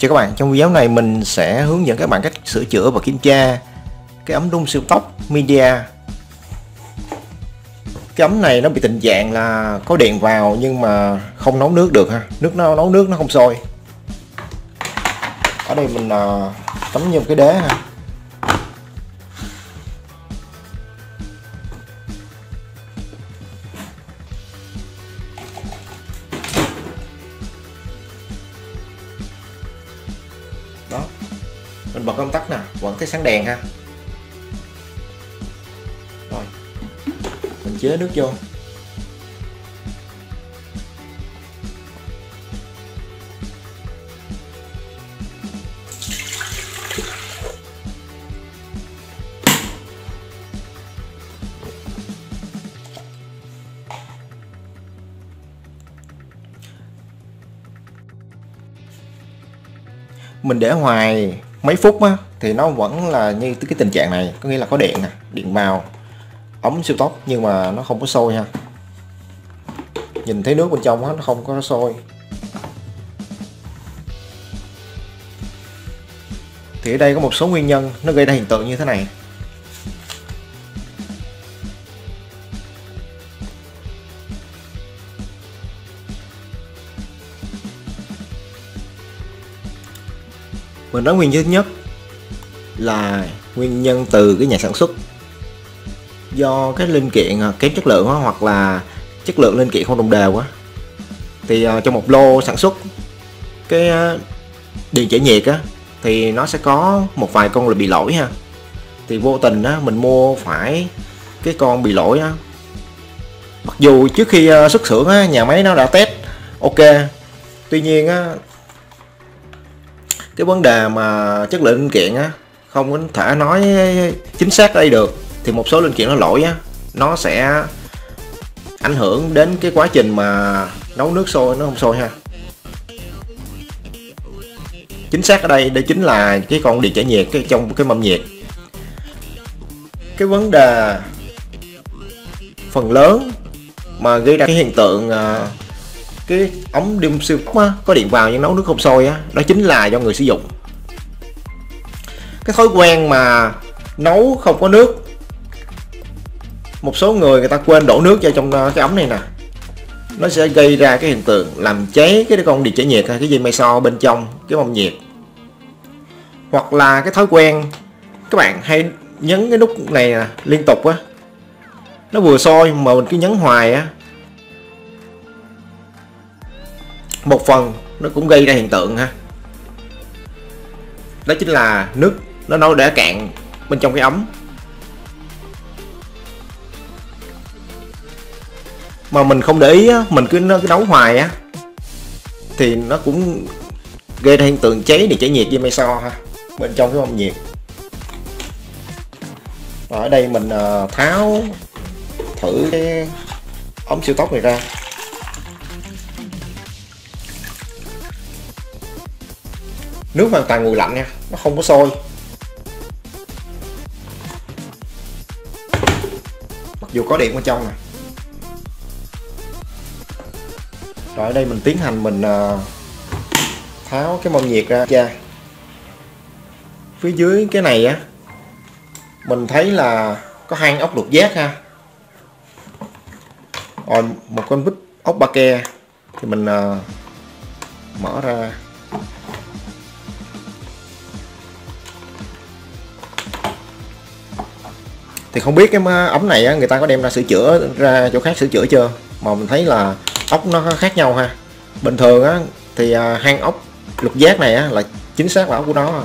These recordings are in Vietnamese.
Chào các bạn, trong video này mình sẽ hướng dẫn các bạn cách sửa chữa và kiểm tra cái ấm đun siêu tốc media. Cái ấm này nó bị tình trạng là có điện vào nhưng mà không nấu nước được ha, nước nó nấu nước nó không sôi. Ở đây mình à, uh, như vô cái đế ha. Mình bật công tắc nè vẫn thấy sáng đèn ha. Rồi. Mình chế nước vô. Mình để hoài mấy phút á, thì nó vẫn là như cái tình trạng này, có nghĩa là có điện nè, điện vào ống siêu tốc nhưng mà nó không có sôi ha. Nhìn thấy nước bên trong á, nó không có sôi. Thì ở đây có một số nguyên nhân nó gây ra hiện tượng như thế này. Mình nói nguyên nhân thứ nhất là nguyên nhân từ cái nhà sản xuất. Do cái linh kiện à, kém chất lượng á, hoặc là chất lượng linh kiện không đồng đều quá thì uh, trong một lô sản xuất cái uh, điện trở nhiệt á thì nó sẽ có một vài con là bị lỗi ha. Thì vô tình á mình mua phải cái con bị lỗi á. Mặc dù trước khi uh, xuất xưởng á nhà máy nó đã test ok. Tuy nhiên á cái vấn đề mà chất lượng linh kiện á, không có thể nói chính xác đây được. Thì một số linh kiện nó lỗi á, nó sẽ ảnh hưởng đến cái quá trình mà nấu nước sôi, nó không sôi ha. Chính xác ở đây đây chính là cái con điện giải nhiệt, cái trong cái mâm nhiệt. Cái vấn đề phần lớn mà gây ra cái hiện tượng à, cái ống đun siêu tốc á, có điện vào nhưng nấu nước không sôi á đó chính là do người sử dụng. Cái thói quen mà nấu không có nước một số người người ta quên đổ nước cho trong ờ, cái ống này nè. Nó sẽ gây ra cái hiện tượng làm cháy cái con điện trở nhiệt cái dây may so bên trong cái bông nhiệt. Hoặc là cái thói quen các bạn hay nhấn cái nút này nè, liên tục á. Nó vừa sôi mà mình cứ nhấn hoài á một phần nó cũng gây ra hiện tượng ha. Đó chính là nước nó nấu để cạn bên trong cái ấm. Mà mình không để ý á, mình cứ nó cứ nấu hoài á thì nó cũng gây ra hiện tượng cháy thì cháy nhiệt với meso ha bên trong cái bông nhiệt. Và ở đây mình ờ, tháo thử cái ống siêu tốc này ra. Nước hoàn toàn nguội lạnh nha nó không có sôi. Mặc dù có điện bên trong này. rồi ở đây mình tiến hành mình ờ, tháo cái mâm nhiệt ra ra phía dưới cái này á mình thấy là có hang ốc lục giác ha. Rồi một con vít ốc ba ke thì mình uh, mở ra. Thì không biết cái ống này á, người ta có đem ra sửa chữa ra chỗ khác sửa chữa chưa? Mà mình thấy là ốc nó khác nhau ha. Bình thường á thì à, hang ốc lục giác này á là chính xác là ốc của nó à.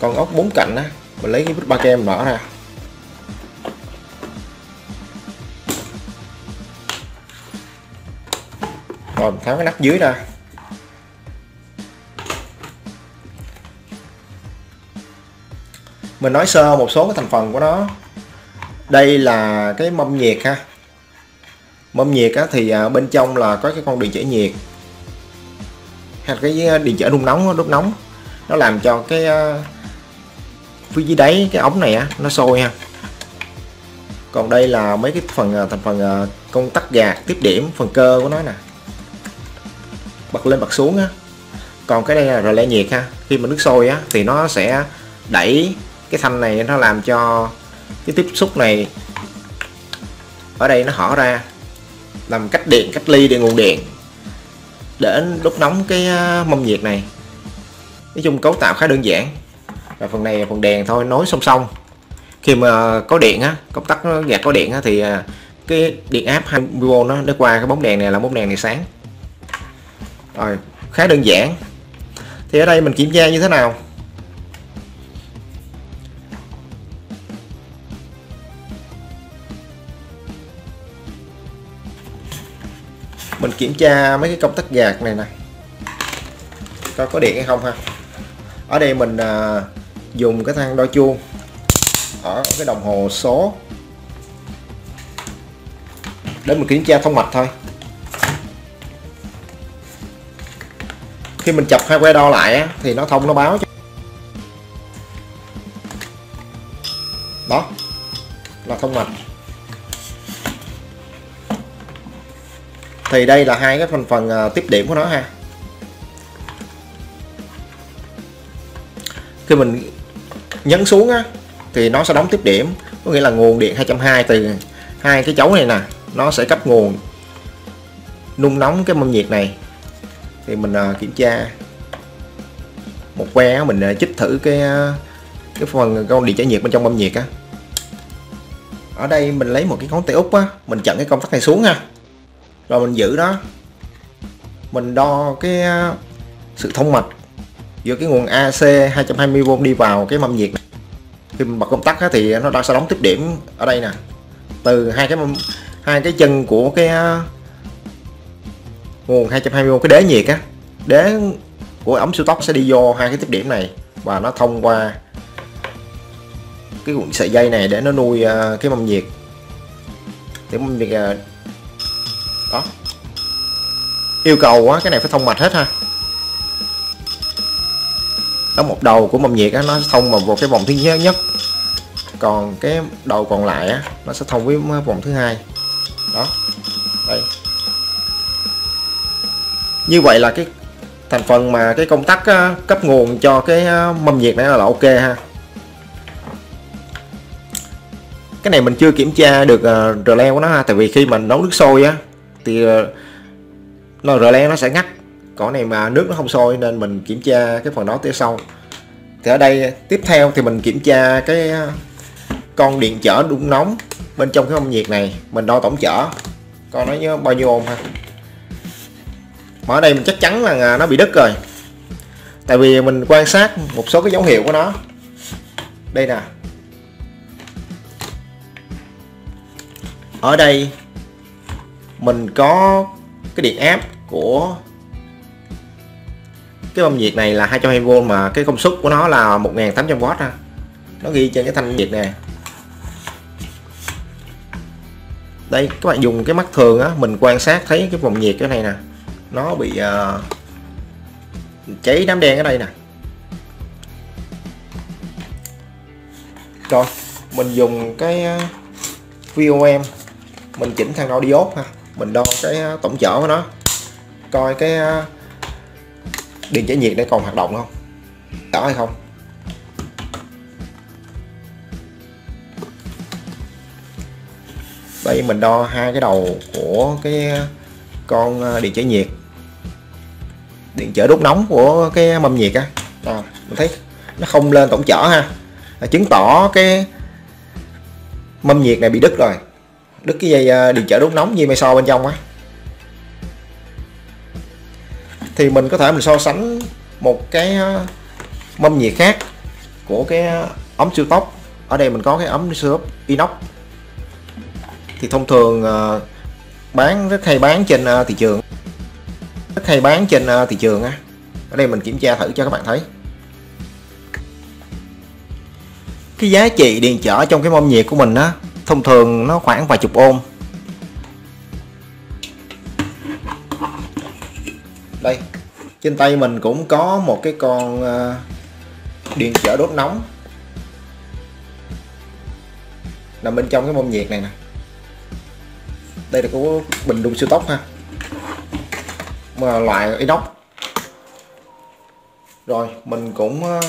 còn ốc bốn cạnh á mình lấy cái bút ba kem mở ra. Rồi tháo cái nắp dưới ra. Mình nói sơ một số cái thành phần của nó. Đây là cái mâm nhiệt ha. Mâm nhiệt á, thì à, bên trong là có cái con điện trở nhiệt. Hay cái à, điện trở đun nóng đốt nóng. Nó làm cho cái à, phía dưới đáy cái ống này á nó sôi ha. Còn đây là mấy cái phần thành phần công tắc gạt tiếp điểm phần cơ của nó nè. Bật lên bật xuống á. Còn cái đây là relay nhiệt ha. Khi mà nước sôi á thì nó sẽ đẩy cái thanh này nó làm cho cái tiếp xúc này ở đây nó hở ra. Làm cách điện, cách ly để nguồn điện để đốt nóng cái à, mâm nhiệt này. Nói chung cấu tạo khá đơn giản. Và phần này là phần đèn thôi, nối song song. Khi mà có điện á, công tắc nó, gạt có điện á thì à, cái điện áp 20V nó nó qua cái bóng đèn này là bóng đèn này sáng. Rồi, khá đơn giản. Thì ở đây mình kiểm tra như thế nào? Kiểm tra mấy cái công tắc gạt này nè. Coi có điện hay không ha. Ở đây mình à, dùng cái thang đo chuông ở cái đồng hồ số để mình kiểm tra thông mạch thôi. Khi mình chập hai que đo lại á, thì nó thông nó báo cho đó là thông mạch. Thì đây là hai cái thành phần à, tiếp điểm của nó ha. Khi mình nhấn xuống á thì nó sẽ đóng tiếp điểm có nghĩa là nguồn điện 220 từ hai cái chấu này nè nó sẽ cấp nguồn nung nóng cái mâm nhiệt này. Thì mình uh, kiểm tra một que mình uh, chích thử cái uh, cái phần con điện trở nhiệt bên trong mâm nhiệt á. Ở đây mình lấy một cái ngón tay út á mình chặn cái công tắc này xuống ha rồi mình giữ đó. Mình đo cái à, sự thông mạch giữa cái nguồn AC 220V đi vào cái mâm nhiệt này. khi mình bật công tắc thì nó đang sẽ đóng tiếp điểm ở đây nè. Từ hai cái mâm, hai cái chân của cái à, nguồn 220V cái đế nhiệt á, đế của ống siêu tốc sẽ đi vô hai cái tiếp điểm này và nó thông qua cái cuộn sợi dây này để nó nuôi à, cái mâm nhiệt. Thì mâm nhiệt đó yêu cầu á cái này phải thông mạch hết ha. Đó một đầu của mầm nhiệt á nó thông vào một cái vòng thứ nhất. Còn cái đầu còn lại á nó sẽ thông với vòng thứ hai. Đó. Đây. Như vậy là cái thành phần mà cái công tắc cấp nguồn cho cái mâm nhiệt này là ok ha. Cái này mình chưa kiểm tra được uh, relay của nó ha tại vì khi mình nấu nước sôi á thì nó nó relay nó sẽ ngắt. Còn này mà nước nó không sôi nên mình kiểm tra cái phần đó tới sau. Thì ở đây, tiếp theo thì mình kiểm tra cái à, con điện trở đun nóng bên trong cái mâm nhiệt này. Mình đo tổng trở. coi nó nhớ bao nhiêu ôm ha. Mà ở đây mình chắc chắn là à, nó bị đứt rồi. Tại vì mình quan sát một số cái dấu hiệu của nó. Đây nè. Ở đây mình có cái điện áp của cái bông nhiệt này là 220V mà cái công suất của nó là 1800W ha. Nó ghi trên cái thanh nhiệt này đây các bạn dùng cái mắt thường á mình quan sát thấy cái vòng nhiệt cái này nè. Nó bị uh, cháy đám đen ở đây nè. Rồi mình dùng cái ờ, VOM mình chỉnh thằng đo diode ha mình đo cái à, tổng chở của nó coi cái à, điện giải nhiệt để còn hoạt động không đỏ hay không? Đây mình đo hai cái đầu của cái à, con điện trở nhiệt điện trở đốt nóng của cái mâm nhiệt á. À, mình thấy nó không lên tổng chở ha. Là chứng tỏ cái mâm nhiệt này bị đứt rồi đứt cái dây à, điện trở đốt nóng như so bên trong á. Thì mình có thể mình so sánh một cái à, mâm nhiệt khác của cái à, ống siêu tốc. Ở đây mình có cái ống siêu tốc inox. Thì thông thường bán, rất hay bán trên thị trường. Rất hay bán trên thị trường á. Ở đây mình kiểm tra thử cho các bạn thấy. Cái giá trị điện trở trong cái mâm nhiệt của mình á thông thường nó khoảng vài chục ôm. Đây, trên tay mình cũng có một cái con ờ, điện trở đốt nóng. Nằm bên trong cái mâm nhiệt này nè. Đây là của bình đun siêu tốc ha. Mà loại inox. Rồi, mình cũng ờ,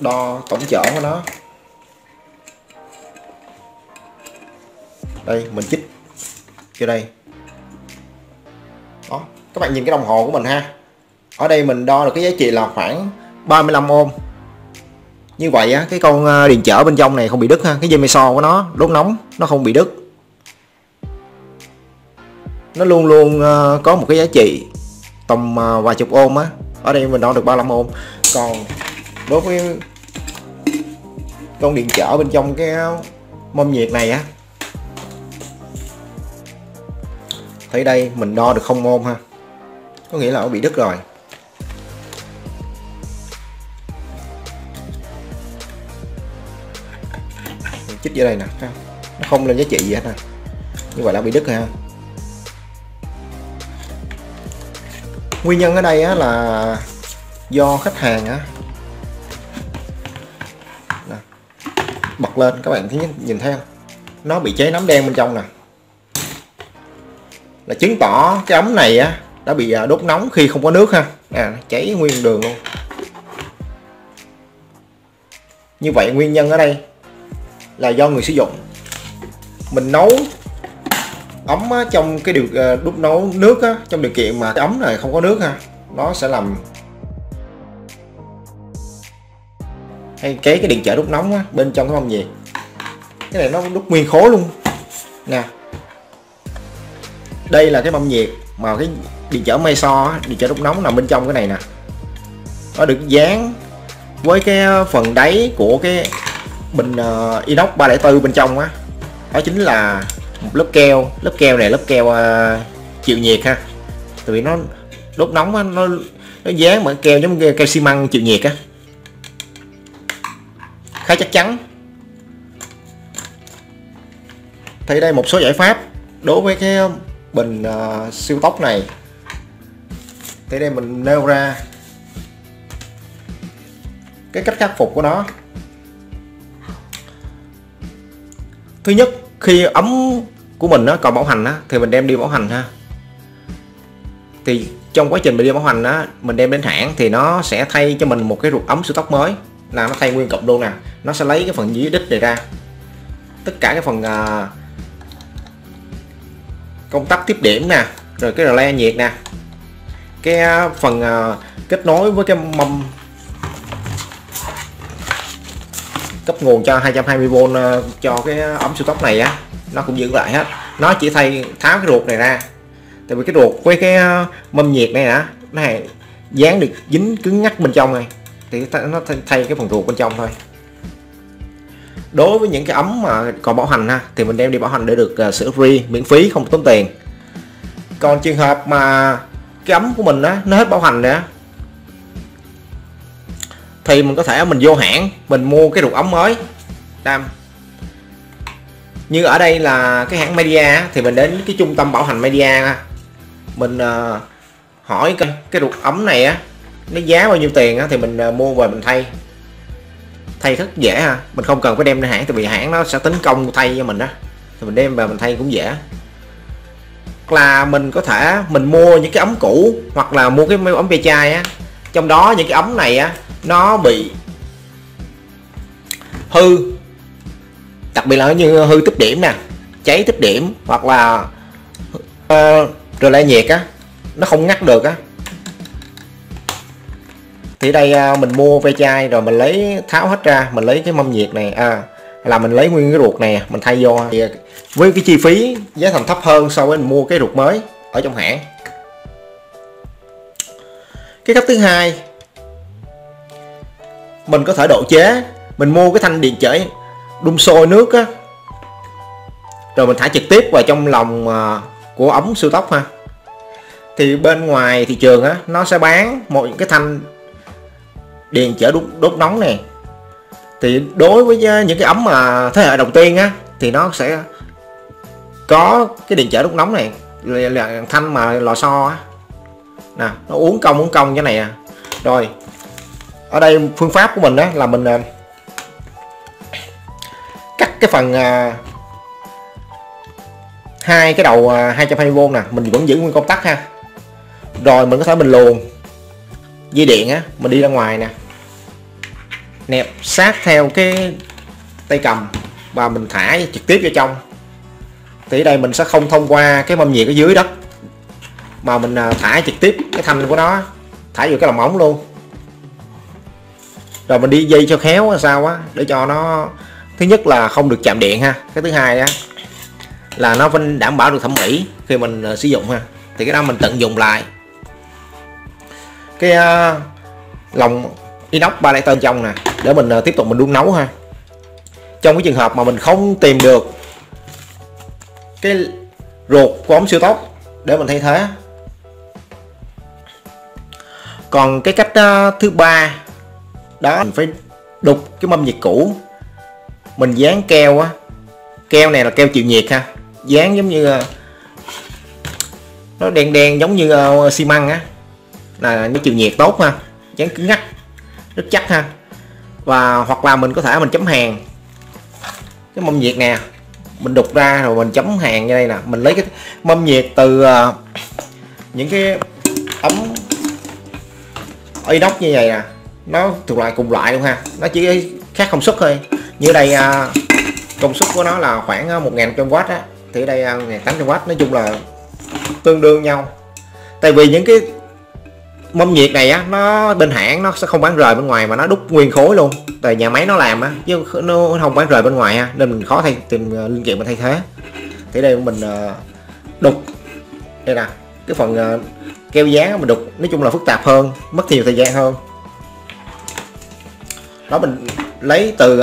đo tổng chở của nó. Đây, mình chích cho đây. Đó, các bạn nhìn cái đồng hồ của mình ha. Ở đây mình đo được cái giá trị là khoảng 35 ôm như vậy á, cái con à, điện trở bên trong này không bị đứt ha. Cái dây meso của nó, đốt nóng, nó không bị đứt. Nó luôn luôn à, có một cái giá trị tầm à, vài chục ôm á. Ở đây mình đo được 35 ôm còn đối với con điện trở bên trong cái mâm nhiệt này á thấy đây, mình đo được không ôm ha. Có nghĩa là nó bị đứt rồi. Mình chích vô đây nè nó không lên giá trị gì hết nè như vậy là bị đứt rồi ha. Nguyên nhân ở đây á là do khách hàng á. Bật lên, các bạn thấy nhìn thấy không nó bị cháy nấm đen bên trong nè là chứng tỏ cái ống này á đã bị à, đốt nóng khi không có nước ha. À, cháy nguyên đường luôn. Như vậy nguyên nhân ở đây là do người sử dụng. Mình nấu ấm á, trong cái điều à, đút nấu nước á, trong điều kiện mà cái ấm này không có nước ha nó sẽ làm hay cái cái điện trở đút nóng á, bên trong cái mâm gì. Cái này nó đút nguyên khối luôn. Nè đây là cái mâm nhiệt mà cái điện trở so điện trở đốt nóng nằm bên trong cái này nè. Nó được dán với cái ờ, phần đáy của cái bình uh, inox 304 bên trong á. Đó chính là một lớp keo lớp keo này lớp keo uh, chịu nhiệt ha. Tại vì nó đốt nóng á, nó nó dán bằng keo giống keo xi măng chịu nhiệt á. Khá chắc chắn. Thì đây một số giải pháp đối với cái bình uh, siêu tốc này. Thì đây mình nêu ra cái cách khắc phục của nó. Thứ nhất khi ấm của mình nó còn bảo hành á thì mình đem đi bảo hành ha. Thì trong quá trình mình đi bảo hành á mình đem đến hãng thì nó sẽ thay cho mình một cái ruột ấm siêu tốc mới. Là nó thay nguyên cụm luôn nè nó sẽ lấy cái phần dưới đít này ra. Tất cả cái phần uh, công tắc tiếp điểm nè, rồi cái relay nhiệt nè. Cái à, phần à, kết nối với cái mâm cấp nguồn cho 220V à, cho cái ống siêu tốc này á, nó cũng giữ lại hết. Nó chỉ thay tháo cái ruột này ra. Tại vì cái ruột với cái mâm nhiệt này nè này dán được dính cứng ngắt bên trong này. Thì nó thay cái phần ruột bên trong thôi đối với những cái ấm mà còn bảo hành ha thì mình đem đi bảo hành để được à, uh, sửa free miễn phí không tốn tiền. Còn trường hợp mà cái ấm của mình á nó hết bảo hành nữa thì mình có thể mình vô hãng mình mua cái ruột ấm mới. Đam. Như ở đây là cái hãng media thì mình đến cái trung tâm bảo hành media mình uh, hỏi cái, cái ruột ấm này á nó giá bao nhiêu tiền á thì mình uh, mua về mình thay thay rất dễ ha. Mình không cần phải đem ra hãng tại vì hãng nó sẽ tính công thay cho mình đó. Thì mình đem về mình thay cũng dễ. Là mình có thể mình mua những cái ấm cũ hoặc là mua cái ấm ve chai á. Trong đó những cái ấm này á nó bị hư. Đặc biệt là như hư tích điểm nè cháy tích điểm hoặc là ờ, uh, rồi lại nhiệt á nó không ngắt được á thì đây à, mình mua ve chai rồi mình lấy tháo hết ra, mình lấy cái mâm nhiệt này à là mình lấy nguyên cái ruột này mình thay vô. Thì à, với cái chi phí, giá thành thấp hơn so với mình mua cái ruột mới ở trong hãng. Cái cách thứ hai, mình có thể độ chế. Mình mua cái thanh điện trở đun sôi nước á, rồi mình thả trực tiếp vào trong lòng à, của ống siêu tốc ha. Thì bên ngoài thị trường á, nó sẽ bán một cái thanh điện trở đốt, đốt nóng này thì đối với những cái ấm mà thế hệ đầu tiên á thì nó sẽ có cái điện trở đốt nóng này là, là thanh mà lò xo á. Nè nó uống công uống công cái này à. Rồi ở đây phương pháp của mình đó là mình à, cắt cái phần à, hai cái đầu à, uh, 220V nè mình vẫn giữ nguyên công tắc ha. Rồi mình có thể mình luồn dây điện á mình đi ra ngoài nè. Nẹp sát theo cái tay cầm và mình thả trực tiếp vào trong. Thì ở đây mình sẽ không thông qua cái mâm nhiệt ở dưới đất, mà mình à, thả trực tiếp cái thanh của nó, thả vô cái lòng ống luôn. Rồi mình đi dây cho khéo sao á, để cho nó, thứ nhất là không được chạm điện ha, cái thứ hai á, là nó vẫn đảm bảo được thẩm mỹ khi mình à, sử dụng ha. Thì cái đó mình tận dụng lại cái uh, lòng inox 304 trong nè để mình uh, tiếp tục mình đun nấu ha. Trong cái trường hợp mà mình không tìm được cái ruột của ống siêu tốc để mình thay thế. Còn cái cách uh, thứ ba đó mình phải đục cái mâm nhiệt cũ. Mình dán keo á keo này là keo chịu nhiệt ha. Dán giống như nó đen đen giống như xi măng á là cái chiều nhiệt tốt ha dán cứng ngắc rất chắc ha. Và hoặc là mình có thể mình chấm hàng. Cái mâm nhiệt nè mình đục ra rồi mình chấm hàng như đây nè. Mình lấy cái mâm nhiệt từ uh, những cái ấm inox như vậy nè. Nó thuộc loại cùng loại luôn ha. Nó chỉ khác công suất thôi. Như đây uh, công suất của nó là khoảng ờ, 1.500W á. Thì ở đây 1.800W nói chung là tương đương nhau. Tại vì những cái mâm nhiệt này á, nó bên hãng nó sẽ không bán rời bên ngoài mà nó đúc nguyên khối luôn. Tại nhà máy nó làm á, chứ nó không bán rời bên ngoài ha, nên mình khó thay, tìm ờ, linh kiện mình thay thế. Thì đây mình ờ, đục. Đây nè, cái phần ờ, keo dán mình đục, nói chung là phức tạp hơn, mất nhiều thời gian hơn. Đó, mình lấy từ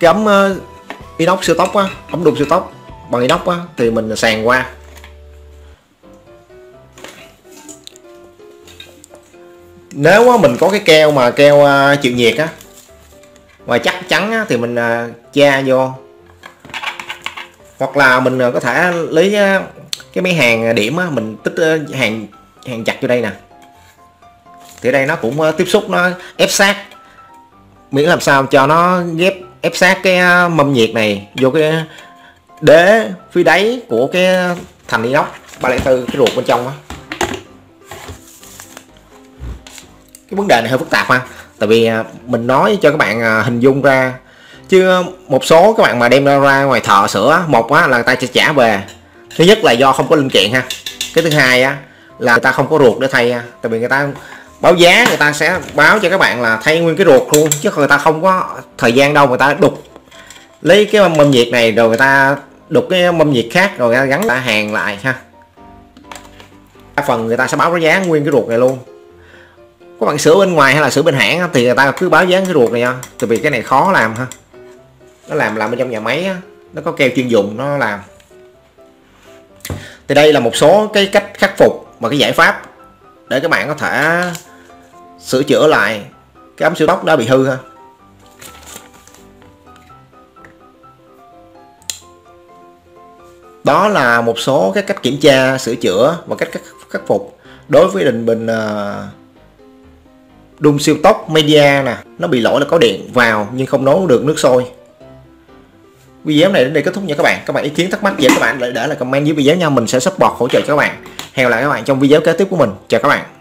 cái ống inox siêu tốc á ống đục siêu tốc bằng inox á, thì mình sàn qua. Nếu á, mình có cái keo mà keo uh, chịu nhiệt á và chắc chắn á, thì mình uh, vô. Hoặc là mình uh, có thể lấy uh, cái mấy hàng điểm á, mình tích uh, hàng hàng chặt vô đây nè. Thì đây nó cũng uh, tiếp xúc nó ép sát. Miễn làm sao cho nó ghép ép sát cái uh, mâm nhiệt này vô cái đế phía đáy của cái thành inox 304 cái ruột bên trong á. Cái vấn đề này hơi phức tạp ha. Tại vì à, mình nói cho các bạn à, hình dung ra. Chứ một số các bạn mà đem ra, ra ngoài thợ sửa một á là người ta sẽ trả về. Thứ nhất là do không có linh kiện ha. Cái thứ hai á là người ta không có ruột để thay ha. tại vì người ta báo giá người ta sẽ báo cho các bạn là thay nguyên cái ruột luôn chứ người ta không có thời gian đâu người ta đục. Lấy cái mâm nhiệt này rồi người ta đục cái mâm nhiệt khác rồi người ta gắn lại hàng lại ha. Phần người ta sẽ báo giá nguyên cái ruột này luôn các bạn sửa bên ngoài hay là sửa bên hãng thì người ta cứ báo dán cái ruột này nha tại vì cái này khó làm ha. Nó làm làm ở trong nhà máy nó có keo chuyên dụng nó làm. Thì đây là một số cái cách khắc phục và cái giải pháp để các bạn có thể sửa chữa lại cái ấm siêu tốc đã bị hư ha. Đó là một số cái cách kiểm tra sửa chữa và cách khắc, khắc phục đối với đình bình uh, đun siêu tốc, media nè. Nó bị lỗi là có điện vào, nhưng không nấu được nước sôi. Video này đến đây kết thúc nha các bạn. Các bạn ý kiến thắc mắc gì các bạn để để lại comment dưới video nha. Mình sẽ support hỗ trợ cho các bạn. Hẹn lại các bạn trong video kế tiếp của mình. Chào các bạn.